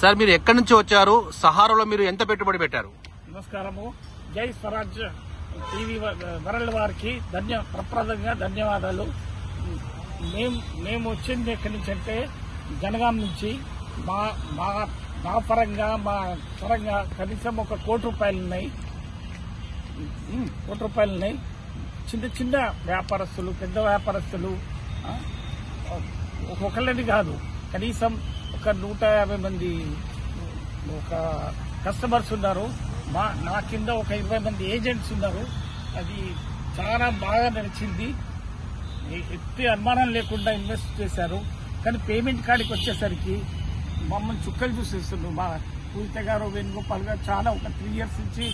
Sir మీరు ఎక్కడి నుంచి వచ్చారు? సహారాలో మీరు ఎంత పెట్టుబడి పెట్టారు? నమస్కారము. జై స్వరాజ్ టీవీ వరల్డ్ వారికి ధన్య ప్రప్రదంగా ధన్యవాదాలు. మేము మేము వచ్చింది ఎక్కడి నుంచి అంటే జనగాం నుంచి. మా మా మా పరంగా మా పరంగా కనీసం ఒక కోటి రూపాయలు ఉన్నాయి. కోటి రూపాయలు ఉన్నాయి. చిన్న చిన్న వ్యాపారస్తులు పెద్ద వ్యాపారస్తులు ఒక్కొక్కళ్ళని కాదు. కనీసం ఒక నూట యాభై మంది ఒక కస్టమర్స్ ఉన్నారు. మా నా కింద ఒక ఇరవై మంది ఏజెంట్స్ ఉన్నారు. అది చాలా బాగా నడిచింది. ఎత్తి అనుమానం లేకుండా ఇన్వెస్ట్ చేశారు. కానీ పేమెంట్ కాడికి వచ్చేసరికి మమ్మల్ని చుక్కలు చూసేస్తున్నారు. మా పూజిత గారు వేణుగోపాల్ గారు చాలా ఒక త్రీ ఇయర్స్ నుంచి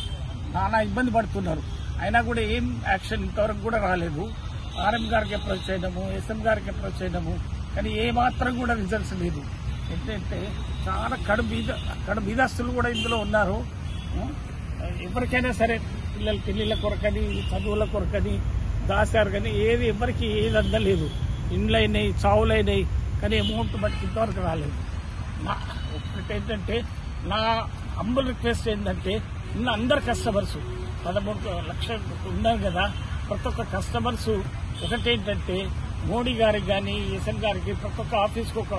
నానా ఇబ్బంది పడుతున్నారు. అయినా కూడా ఏం యాక్షన్ ఇంతవరకు కూడా రాలేదు. ఆర్ఎం గారికి అప్రోచ్ చేయడము ఎస్ఎం గారికి అప్రోచ్ చేయడము. కానీ ఏ మాత్రం కూడా రిజల్ట్స్ లేదు. ఏంటంటే చాలా కడు బీద కడు బీదస్తులు కూడా ఇందులో ఉన్నారు. ఎవరికైనా సరే పిల్లల పెళ్ళిళ్ళ కొరకని చదువుల కొరకని దాశారు కానీ ఏది ఎవరికి ఏది అందలేదు. ఇండ్లైనాయి చావులైనాయి కానీ అమౌంట్ బట్టి ఇంతవరకు రాలేదు. నా ఒకటి ఏంటంటే నా అంబుల్ రిక్వెస్ట్ ఏంటంటే ఉన్న అందరు కస్టమర్స్ పదమూడు లక్షలు ఉన్నారు కదా ప్రతి ఒక్క కస్టమర్స్ ఒకటేంటంటే మోడీ గారికి కానీ ఎస్ఎన్ గారికి ప్రతి ఒక్క ఆఫీస్కి ఒక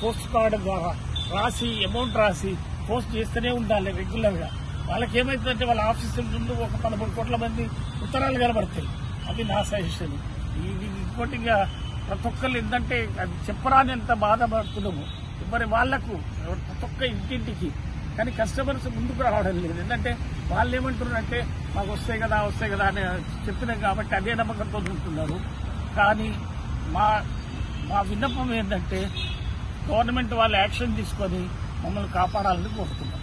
పోస్ట్ కార్డు ద్వారా రాసి అమౌంట్ రాసి పోస్ట్ చేస్తూనే ఉండాలి రెగ్యులర్గా వాళ్ళకి ఏమవుతుందంటే వాళ్ళ ఆఫీస్ ముందు ఒక పదమూడు కోట్ల మంది ఉత్తరాలు కనబడతాయి. అది నా సజెషన్ ఇది ఇంకోటి ఇంకా ప్రతి ఒక్కళ్ళు ఏంటంటే అది చెప్పరాని ఎంత బాధపడుతున్నాము మరి వాళ్ళకు ప్రతి ఒక్క ఇంటింటికి. కానీ కస్టమర్స్ ముందుకు రావడం లేదు. ఎందుకంటే వాళ్ళు ఏమంటున్నారు అంటే మాకు వస్తాయి కదా వస్తాయి కదా అని చెప్పినాం కాబట్టి అదే నమ్మకంతో ఉంటున్నారు. కానీ మా మా విన్నపం ఏంటంటే గవర్నమెంట్ వాళ్ళు యాక్షన్ తీసుకొని మమ్మల్ని కాపాడాలని కోరుతున్నాం.